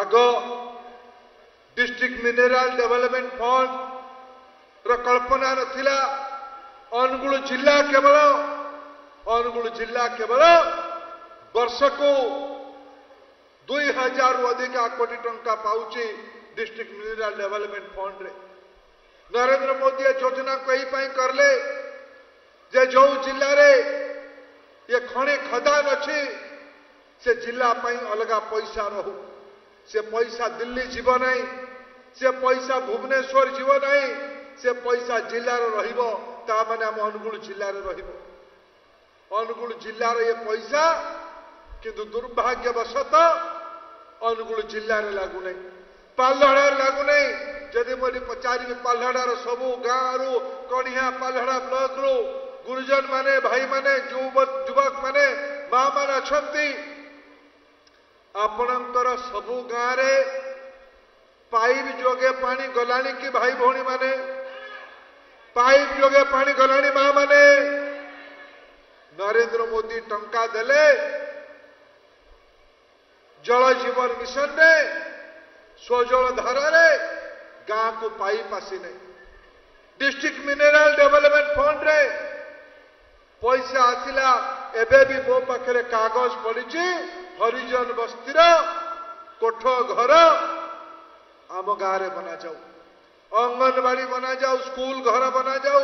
आग district mineral development fund रल्पना ना अनुगु जिला केवल अनुगु जिला केवल वर्ष को दुई हजार अधिक कोटी टंका पाँच डिस्ट्रिक्ट मिनेराल डेवलपमेंट फंड रे नरेंद्र मोदी योजना कोई करले जे जो जिले रे ये खणी खदान अच्छी से जिला अलग पैसा रहू সে পয়সা দিল্লি যাব না সে পয়সা ভুবনেশ্বর যাব না সে পয়সা জেলার রহব তা মানে আম অনুগুল জেলার রহব অনুগুল জেলার এ পয়সা কিন্তু দুর্ভাগ্যবশত অনুগুল জেলার লাগু না পাল্লড়ার লাগু না যদি নাই ଯଦି ମୁଁ ଏଠି ପଚାରିବି ପାଲହଡ଼ାର ସବୁ ଗାଁରୁ গুরুজন মানে ভাই মানে যুবক মানে মা মানে ଆପଣଙ୍କର ସବୁ ଗାଁରେ ପାଇପ୍ ଯୋଗେ ପାଣି ଗଲାଣି କି ଭାଇ ଭଉଣୀମାନେ ପାଇପ୍ ଯୋଗେ ପାଣି ଗଲାଣି ମାଆମାନେ ନରେନ୍ଦ୍ର ମୋଦି ଟଙ୍କା ଦେଲେ ଜଳ ଜୀବନ ମିଶନରେ ସ୍ୱଜଳ ଧାରାରେ ଗାଁକୁ ପାଇପ୍ ଆସିନାହିଁ ଡିଷ୍ଟ୍ରିକ୍ଟ ମିନେରାଲ ଡେଭଲପମେଣ୍ଟ ଫଣ୍ଡରେ ପଇସା ଆସିଲା ଏବେ ବି ମୋ ପାଖରେ କାଗଜ ପଡ଼ିଛି हरिजन बस्तीर कोठ घर आम गाँव बना जाऊ अंगनवाड़ी बना जाऊ स्कूल घर बना जाऊ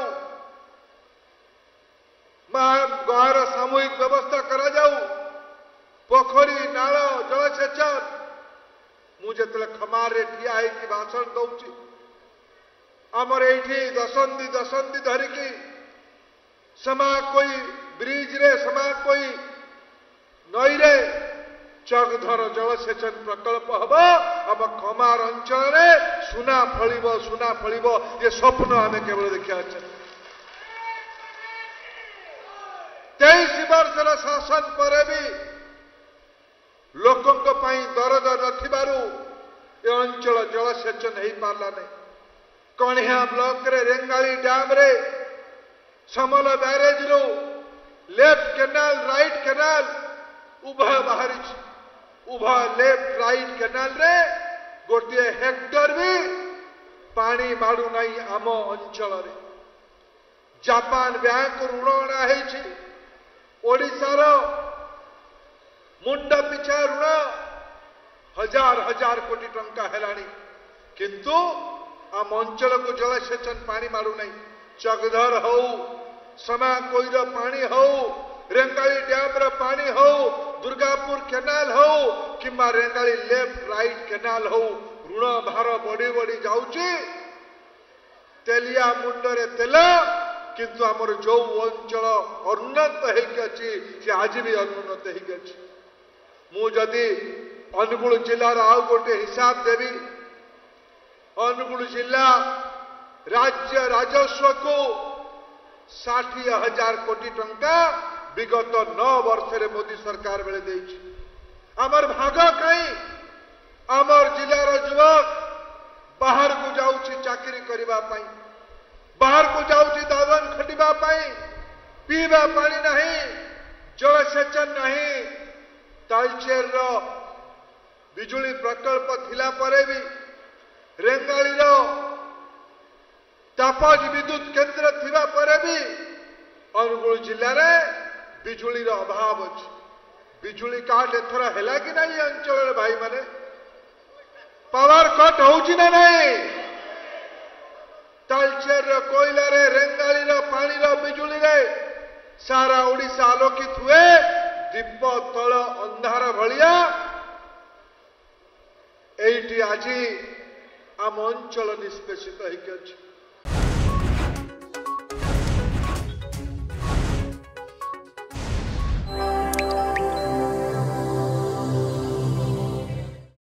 गाँव सामूहिक व्यवस्था करा जाऊ पोखरी ना जलसेचन मुझे खमारे ठिया भाषण दौची आमर ये दशंधि दशंधि धरिकी समा कोई ब्रिज रे समा कोई नई रे ଜଗଧର ଜଳସେଚନ ପ୍ରକଳ୍ପ ହେବ ଆମ କମାର ଅଞ୍ଚଳରେ ସୁନା ଫଳିବ ସୁନା ଫଳିବ ଏ ସ୍ୱପ୍ନ ଆମେ କେବଳ ଦେଖିବା ତେଇଶ ବର୍ଷର ଶାସନ ପରେ ବି ଲୋକଙ୍କ ପାଇଁ ଦରଦ ନଥିବାରୁ ଏ ଅଞ୍ଚଳ ଜଳସେଚନ ହେଇପାରିଲା ନାହିଁ କଣିହା ବ୍ଲକରେ ରେଙ୍ଗାଳି ଡ୍ୟାମ୍ରେ ସମଲ ବ୍ୟାରେଜରୁ ଲେଫ୍ଟ କେନାଲ ରାଇଟ୍ କେନାଲ ଉଭୟ ବାହାରିଛି उभय लेफ्ट राइट कैनाल गोटे हेक्टर भी पानी माड़ू ना आम अंचल जापान बैंक ऋण अणाईार मुंड पिछा ऋण हजार हजार कोटी टंका है किंतु आम अंचल को जलसेचन पा माड़ ना चकधर हौ समय पा हौ रेंगाली ड्यम्र पा हौ दुर्गापुर केनाल हो कि रेंगाली लेफ्ट राइट केनाल हो ऋण भार बढ़ी बढ़ी जाऊ तेलिया मुंडरे तेल किंतु आमर जो अंचल अनुन्नत हो आज भी अनुन्नत होदि अनुगुण जिलार आउ गोटे हिसाब देवी अनुगुण जिला राज्य राजस्व को षाठी हजार कोटी टंका विगत नौ वर्ष मोदी सरकार बेले आमर भाग कहीं आम जिलार युवक बाहर को जाकरी करने बाहर को जादन खटापी पीवा पा ना जलसेचन ना तालचेर विजुली प्रकल्प भी रेंगाली तापज विद्युत केन्द्र भी अनुगु जिले ବିଜୁଳିର ଅଭାବ ଅଛି ବିଜୁଳି କାଟ ଏଥର ହେଲା କି ନାହିଁ ଅଞ୍ଚଳରେ ଭାଇମାନେ ପାୱାର କଟ୍ ହଉଛି ନା ନାହିଁ ତାଳଚେରର କୋଇଲାରେ ରେଙ୍ଗାଳିର ପାଣିର ବିଜୁଳିରେ ସାରା ଓଡ଼ିଶା ଆଲୋକିତ ହୁଏ ଦୀପ ତଳ ଅନ୍ଧାର ଭଳିଆ ଏଇଠି ଆଜି ଆମ ଅଞ୍ଚଳ ନିଷ୍ପେଷିତ ହେଇକି ଅଛି